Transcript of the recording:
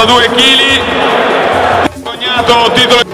eh, kg, cognato titolo.